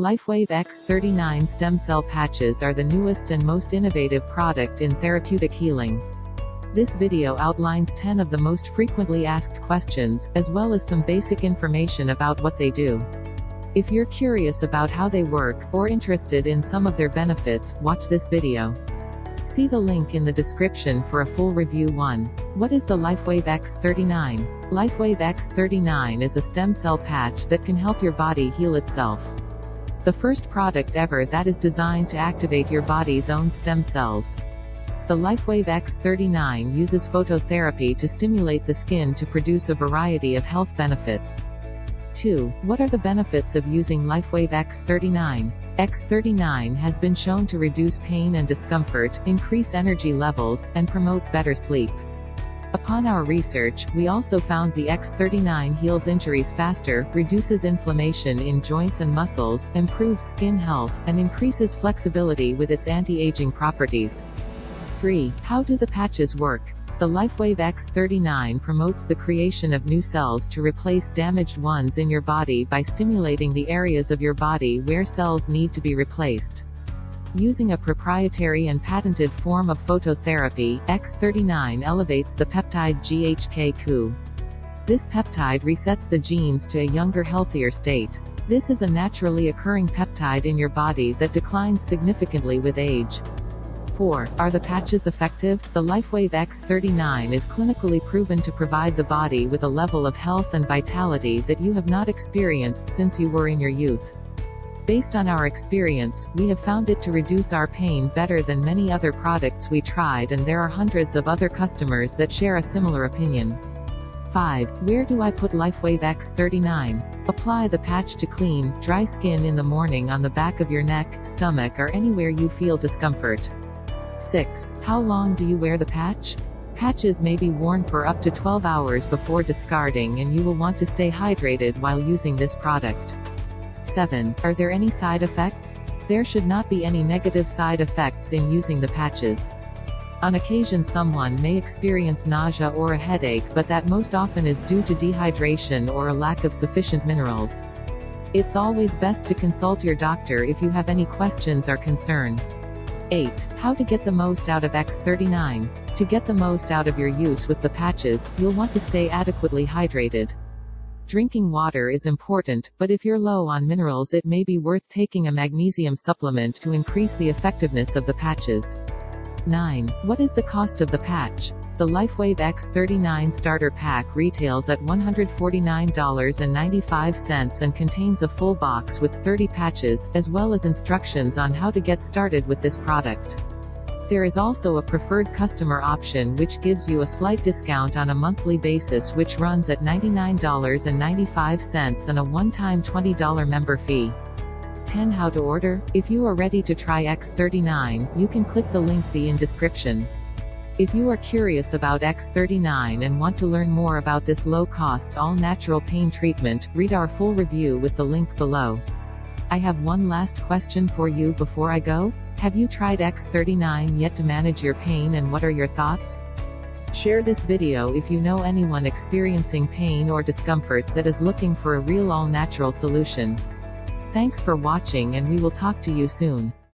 LifeWave X39 stem cell patches are the newest and most innovative product in therapeutic healing. This video outlines 10 of the most frequently asked questions, as well as some basic information about what they do. If you're curious about how they work, or interested in some of their benefits, watch this video. See the link in the description for a full review 1. What is the LifeWave X39? LifeWave X39 is a stem cell patch that can help your body heal itself. The first product ever that is designed to activate your body's own stem cells. The LifeWave X39 uses phototherapy to stimulate the skin to produce a variety of health benefits. 2. What are the benefits of using LifeWave X39? X39 has been shown to reduce pain and discomfort, increase energy levels, and promote better sleep. Upon our research, we also found the X39 heals injuries faster, reduces inflammation in joints and muscles, improves skin health, and increases flexibility with its anti-aging properties. 3. How do the patches work? The LifeWave X39 promotes the creation of new cells to replace damaged ones in your body by stimulating the areas of your body where cells need to be replaced. Using a proprietary and patented form of phototherapy, X39 elevates the peptide GHK-Cu. This peptide resets the genes to a younger healthier state. This is a naturally occurring peptide in your body that declines significantly with age. 4. Are the patches effective? The LifeWave X39 is clinically proven to provide the body with a level of health and vitality that you have not experienced since you were in your youth. Based on our experience, we have found it to reduce our pain better than many other products we tried and there are hundreds of other customers that share a similar opinion. 5. Where do I put LifeWave X39? Apply the patch to clean, dry skin in the morning on the back of your neck, stomach or anywhere you feel discomfort. 6. How long do you wear the patch? Patches may be worn for up to 12 hours before discarding and you will want to stay hydrated while using this product. 7. Are there any side effects? There should not be any negative side effects in using the patches. On occasion someone may experience nausea or a headache but that most often is due to dehydration or a lack of sufficient minerals. It's always best to consult your doctor if you have any questions or concern. 8. How to get the most out of X39. To get the most out of your use with the patches, you'll want to stay adequately hydrated. Drinking water is important, but if you're low on minerals it may be worth taking a magnesium supplement to increase the effectiveness of the patches. 9. What is the cost of the patch? The LifeWave X39 starter pack retails at $149.95 and contains a full box with 30 patches, as well as instructions on how to get started with this product. There is also a preferred customer option which gives you a slight discount on a monthly basis which runs at $99.95 and a one-time $20 member fee. 10 How to order? If you are ready to try X39, you can click the link B in description. If you are curious about X39 and want to learn more about this low-cost all-natural pain treatment, read our full review with the link below. I have one last question for you before I go. Have you tried X39 yet to manage your pain and what are your thoughts? Share this video if you know anyone experiencing pain or discomfort that is looking for a real all-natural solution. Thanks for watching and we will talk to you soon.